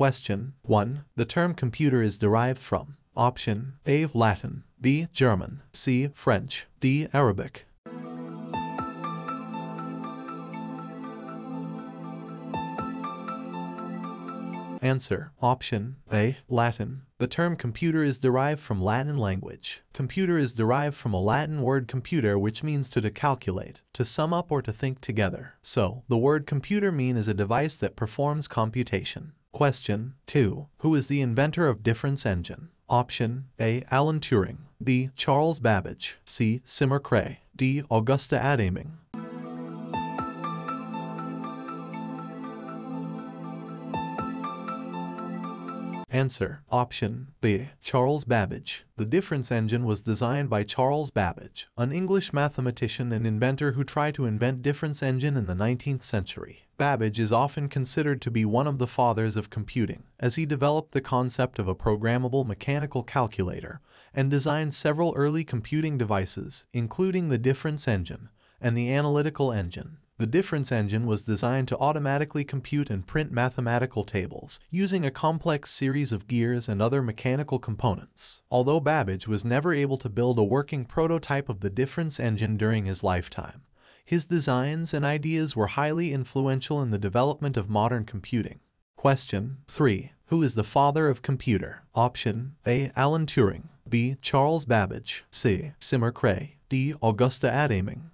Question 1. The term computer is derived from Option A. Latin B. German C. French D. Arabic Answer. Option A. Latin. The term computer is derived from Latin language. Computer is derived from a Latin word computer which means to, to calculate, to sum up or to think together. So, the word computer mean is a device that performs computation. Question 2. Who is the inventor of difference engine? Option A. Alan Turing B. Charles Babbage C. Seymour Cray D. Augusta Ada King Answer. Option B. Charles Babbage. The difference engine was designed by Charles Babbage, an English mathematician and inventor who tried to invent difference engine in the 19th century. Babbage is often considered to be one of the fathers of computing, as he developed the concept of a programmable mechanical calculator and designed several early computing devices, including the difference engine and the analytical engine. The difference engine was designed to automatically compute and print mathematical tables using a complex series of gears and other mechanical components. Although Babbage was never able to build a working prototype of the difference engine during his lifetime, his designs and ideas were highly influential in the development of modern computing. Question 3. Who is the father of computer? Option A. Alan Turing B. Charles Babbage C. Seymour Cray D. Augusta Ada King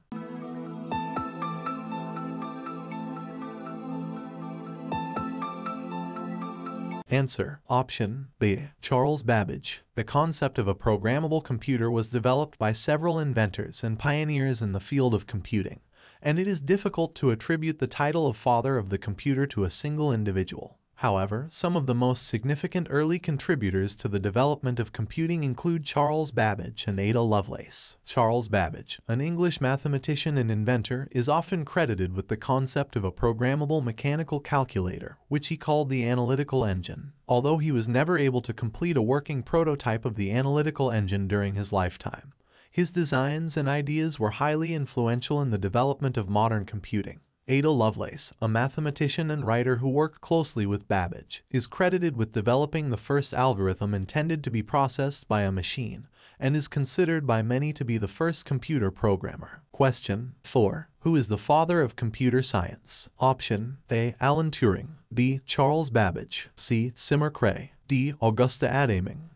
Answer. Option B. Charles Babbage. The concept of a programmable computer was developed by several inventors and pioneers in the field of computing, and it is difficult to attribute the title of father of the computer to a single individual. However, some of the most significant early contributors to the development of computing include Charles Babbage and Ada Lovelace. Charles Babbage, an English mathematician and inventor, is often credited with the concept of a programmable mechanical calculator, which he called the analytical engine. Although he was never able to complete a working prototype of the analytical engine during his lifetime, his designs and ideas were highly influential in the development of modern computing. Ada Lovelace, a mathematician and writer who worked closely with Babbage, is credited with developing the first algorithm intended to be processed by a machine and is considered by many to be the first computer programmer. Question 4. Who is the father of computer science? Option A. Alan Turing B. Charles Babbage C. Seymour Cray D. Augusta Ada King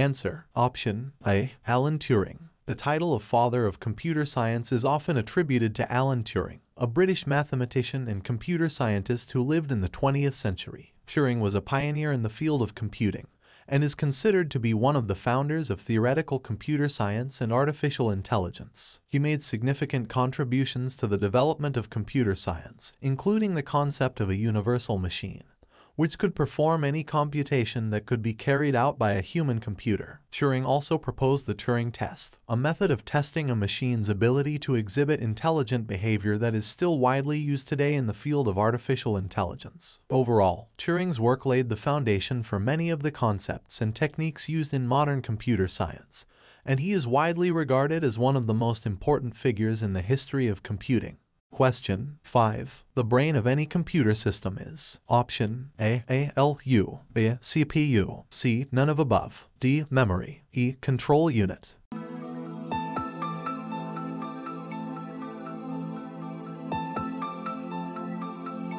Answer. Option A. Alan Turing. The title of father of computer science is often attributed to Alan Turing, a British mathematician and computer scientist who lived in the 20th century. Turing was a pioneer in the field of computing and is considered to be one of the founders of theoretical computer science and artificial intelligence. He made significant contributions to the development of computer science, including the concept of a universal machine which could perform any computation that could be carried out by a human computer. Turing also proposed the Turing test, a method of testing a machine's ability to exhibit intelligent behavior that is still widely used today in the field of artificial intelligence. Overall, Turing's work laid the foundation for many of the concepts and techniques used in modern computer science, and he is widely regarded as one of the most important figures in the history of computing. Question 5. The brain of any computer system is Option A. ALU B. CPU C. None of above D. Memory E. Control unit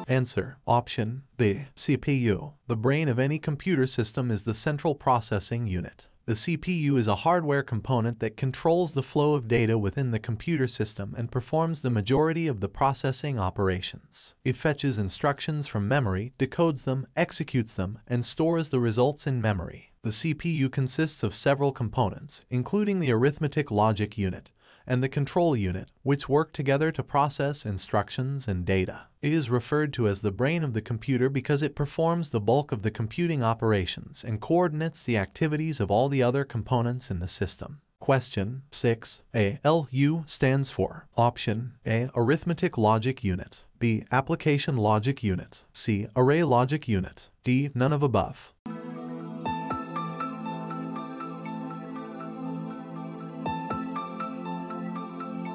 Answer. Option B. CPU. The brain of any computer system is the central processing unit. The CPU is a hardware component that controls the flow of data within the computer system and performs the majority of the processing operations. It fetches instructions from memory, decodes them, executes them, and stores the results in memory. The CPU consists of several components, including the arithmetic logic unit, and the control unit, which work together to process instructions and data. It is referred to as the brain of the computer because it performs the bulk of the computing operations and coordinates the activities of all the other components in the system. Question 6. A. LU stands for Option A. Arithmetic Logic Unit B. Application Logic Unit C. Array Logic Unit D. None of above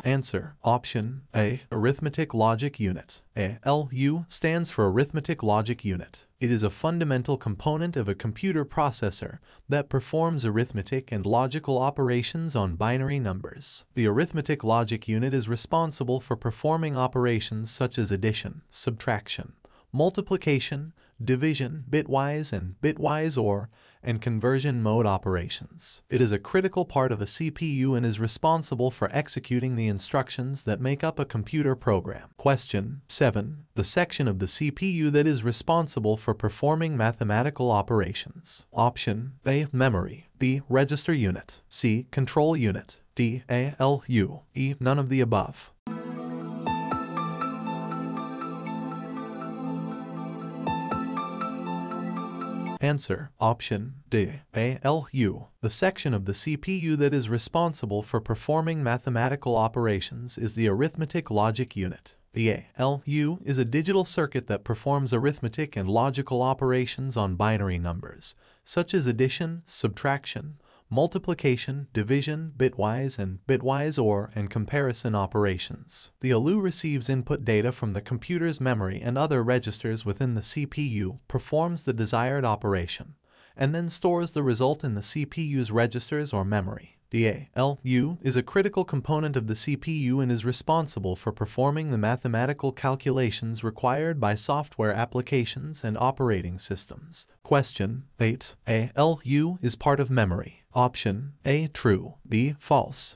Answer. Option A. Arithmetic Logic Unit. ALU stands for Arithmetic Logic Unit. It is a fundamental component of a computer processor that performs arithmetic and logical operations on binary numbers. The arithmetic logic unit is responsible for performing operations such as addition, subtraction, multiplication, division, bitwise and bitwise OR, and conversion mode operations. It is a critical part of a CPU and is responsible for executing the instructions that make up a computer program. Question 7. The section of the CPU that is responsible for performing mathematical operations. Option A. Memory. B. Register unit. C. Control unit. D. ALU. E. None of the above. Answer. Option D. ALU. The section of the CPU that is responsible for performing mathematical operations is the arithmetic logic unit. The ALU is a digital circuit that performs arithmetic and logical operations on binary numbers, such as addition, subtraction, multiplication, division, bitwise, and bitwise OR, and comparison operations. The ALU receives input data from the computer's memory and other registers within the CPU, performs the desired operation, and then stores the result in the CPU's registers or memory. The ALU is a critical component of the CPU and is responsible for performing the mathematical calculations required by software applications and operating systems. Question 8. ALU is part of memory. Option A. True. B. False.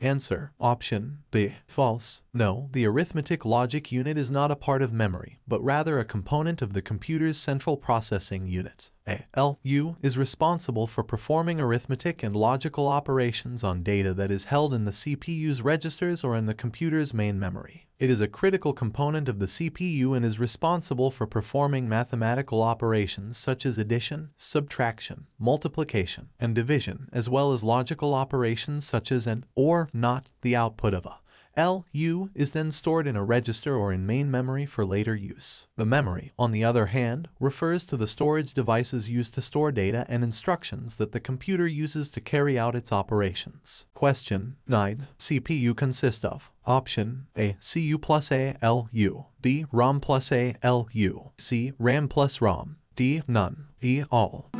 Answer. Option B. False. No, the arithmetic logic unit is not a part of memory, but rather a component of the computer's central processing unit. ALU is responsible for performing arithmetic and logical operations on data that is held in the CPU's registers or in the computer's main memory. It is a critical component of the CPU and is responsible for performing mathematical operations such as addition, subtraction, multiplication, and division, as well as logical operations such as an OR not the output of a LU is then stored in a register or in main memory for later use. The memory, on the other hand, refers to the storage devices used to store data and instructions that the computer uses to carry out its operations. Question 9. CPU consist of Option A. CU plus ALU B. ROM plus ALU C. RAM plus ROM D. None E. All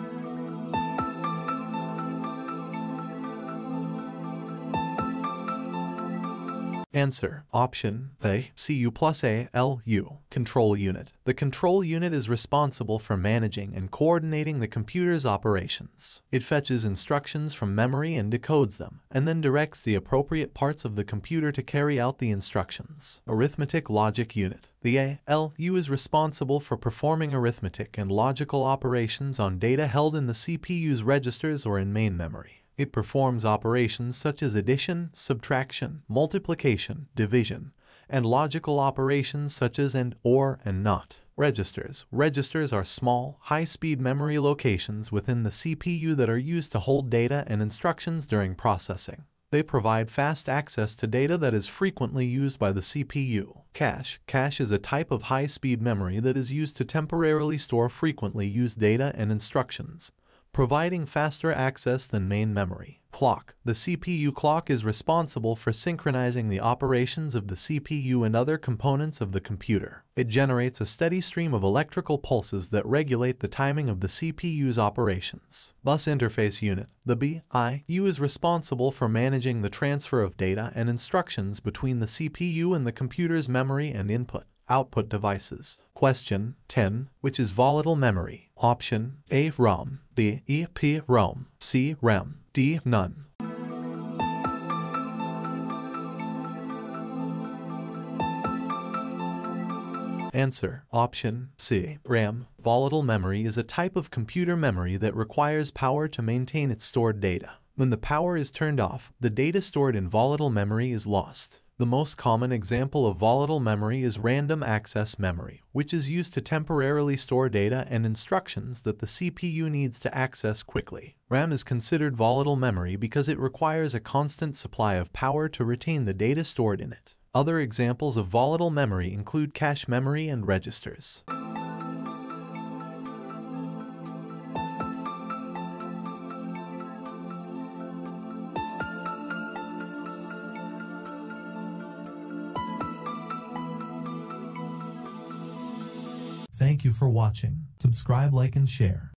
Answer. Option A. CU plus ALU. Control Unit. The control unit is responsible for managing and coordinating the computer's operations. It fetches instructions from memory and decodes them, and then directs the appropriate parts of the computer to carry out the instructions. Arithmetic Logic Unit. The ALU is responsible for performing arithmetic and logical operations on data held in the CPU's registers or in main memory. It performs operations such as addition, subtraction, multiplication, division, and logical operations such as AND, OR, and NOT. Registers. Registers are small, high-speed memory locations within the CPU that are used to hold data and instructions during processing. They provide fast access to data that is frequently used by the CPU. Cache. Cache is a type of high-speed memory that is used to temporarily store frequently used data and instructions providing faster access than main memory. Clock. The CPU clock is responsible for synchronizing the operations of the CPU and other components of the computer. It generates a steady stream of electrical pulses that regulate the timing of the CPU's operations. Bus Interface Unit. The BIU is responsible for managing the transfer of data and instructions between the CPU and the computer's memory and input output devices. Question 10. Which is volatile memory? Option A. ROM B. EEPROM C. RAM D. None Answer. Option C. RAM. Volatile memory is a type of computer memory that requires power to maintain its stored data. When the power is turned off, the data stored in volatile memory is lost. The most common example of volatile memory is random access memory, which is used to temporarily store data and instructions that the CPU needs to access quickly. RAM is considered volatile memory because it requires a constant supply of power to retain the data stored in it. Other examples of volatile memory include cache memory and registers. You for watching. Subscribe, like, and share.